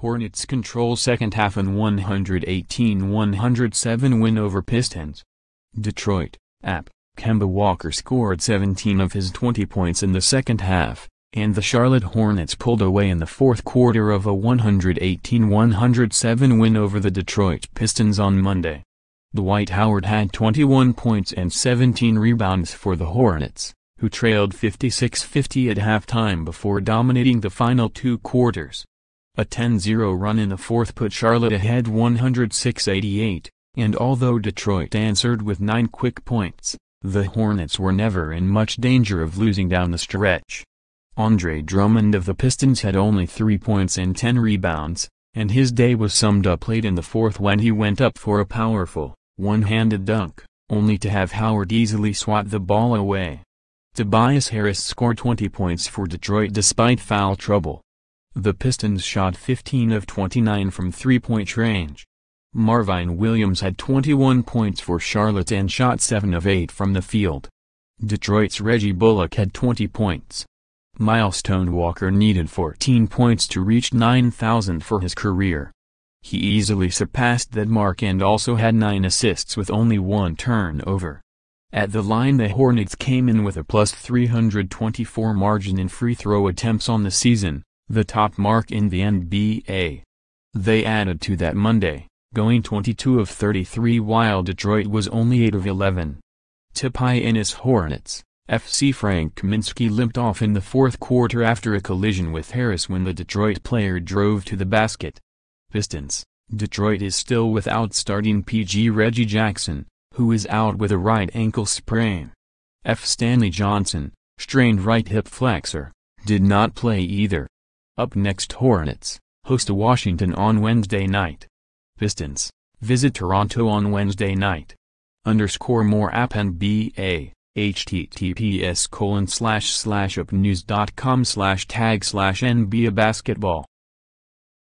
Hornets control second half and 118-107 win over Pistons. Detroit, App, Kemba Walker scored 17 of his 20 points in the second half, and the Charlotte Hornets pulled away in the fourth quarter of a 118-107 win over the Detroit Pistons on Monday. Dwight Howard had 21 points and 17 rebounds for the Hornets, who trailed 56-50 at halftime before dominating the final two quarters. A 10-0 run in the fourth put Charlotte ahead 106-88, and although Detroit answered with nine quick points, the Hornets were never in much danger of losing down the stretch. Andre Drummond of the Pistons had only three points and 10 rebounds, and his day was summed up late in the fourth when he went up for a powerful, one-handed dunk, only to have Howard easily swat the ball away. Tobias Harris scored 20 points for Detroit despite foul trouble. The Pistons shot 15 of 29 from three-point range. Marvin Williams had 21 points for Charlotte and shot 7 of 8 from the field. Detroit's Reggie Bullock had 20 points. Milestone Walker needed 14 points to reach 9,000 for his career. He easily surpassed that mark and also had 9 assists with only one turnover. At the line the Hornets came in with a plus 324 margin in free throw attempts on the season, the top mark in the NBA. They added to that Monday, going 22 of 33 while Detroit was only 8 of 11. Tobias Ennis Hornets, FC Frank Kaminsky limped off in the fourth quarter after a collision with Harris when the Detroit player drove to the basket. Pistons, Detroit is still without starting PG Reggie Jackson, who is out with a right ankle sprain. F. Stanley Johnson, strained right hip flexor, did not play either. Up next Hornets, host Washington on Wednesday night. Pistons, visit Toronto on Wednesday night. Underscore more app NBA, https colon slash slash upnews.com slash tag slash NBA basketball.